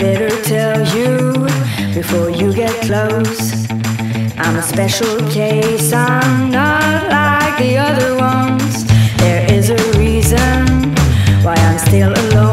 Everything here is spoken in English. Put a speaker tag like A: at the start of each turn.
A: better tell you before you get close. I'm a special case, I'm not like the other ones. There is a reason why I'm still alone.